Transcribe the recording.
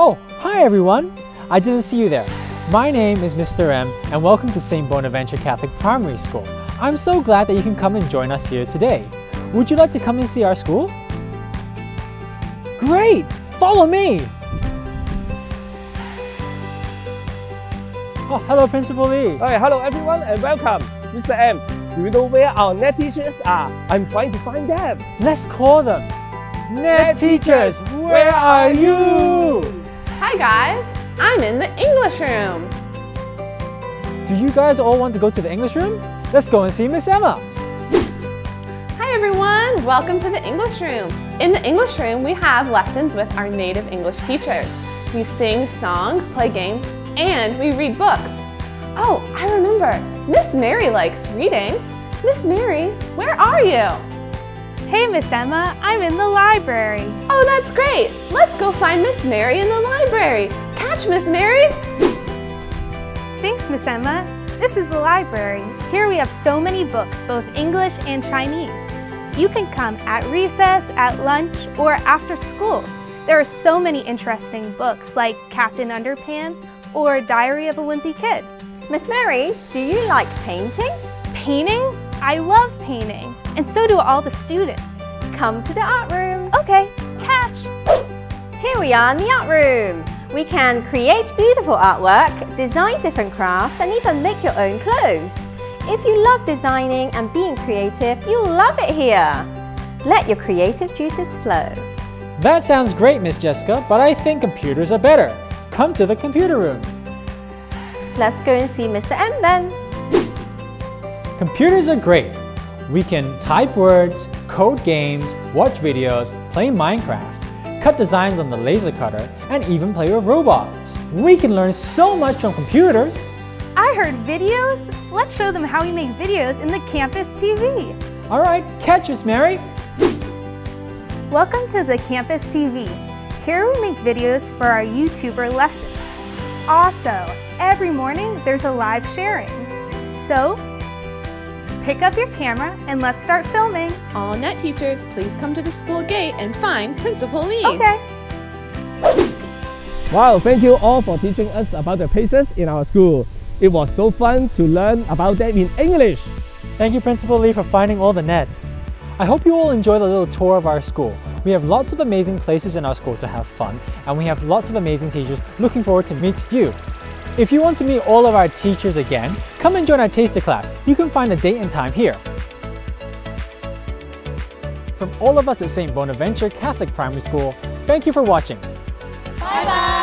Oh, hi everyone! I didn't see you there. My name is Mr. M and welcome to St. Bonaventure Catholic Primary School. I'm so glad that you can come and join us here today. Would you like to come and see our school? Great! Follow me! Oh, hello Principal Lee. Hi, hello everyone and welcome. Mr. M, do you know where our NET teachers are? I'm trying to find them. Let's call them. NET, teachers, where are you? Hi guys, I'm in the English room. Do you guys all want to go to the English room? Let's go and see Miss Emma. Hi everyone, welcome to the English room. In the English room, we have lessons with our native English teachers. We sing songs, play games, and we read books. Oh, I remember, Miss Mary likes reading. Miss Mary, where are you? Hey, Miss Emma, I'm in the library. Oh, that's great. Let's go find Miss Mary in the library. Catch Miss Mary. Thanks, Miss Emma. This is the library. Here we have so many books, both English and Chinese. You can come at recess, at lunch, or after school. There are so many interesting books like Captain Underpants or Diary of a Wimpy Kid. Miss Mary, do you like painting? Painting? I love painting, and so do all the students. Come to the art room. Okay, catch! Here we are in the art room. We can create beautiful artwork, design different crafts, and even make your own clothes. If you love designing and being creative, you'll love it here. Let your creative juices flow. That sounds great, Miss Jessica, but I think computers are better. Come to the computer room. Let's go and see Mr. M then. Computers are great. We can type words, code games, watch videos, play Minecraft, cut designs on the laser cutter, and even play with robots. We can learn so much from computers. I heard videos. Let's show them how we make videos in the campus TV. All right, catch us, Mary. Welcome to the Campus TV. Here we make videos for our YouTuber lessons. Also, every morning there's a live sharing. So, pick up your camera and let's start filming. All NET teachers, please come to the school gate and find Principal Lee. Okay. Wow, thank you all for teaching us about the places in our school. It was so fun to learn about them in English. Thank you, Principal Lee, for finding all the NETs. I hope you all enjoy the little tour of our school. We have lots of amazing places in our school to have fun, and we have lots of amazing teachers looking forward to meet you. If you want to meet all of our teachers again, come and join our taster class. You can find the date and time here. From all of us at St. Bonaventure Catholic Primary School, thank you for watching. Bye bye!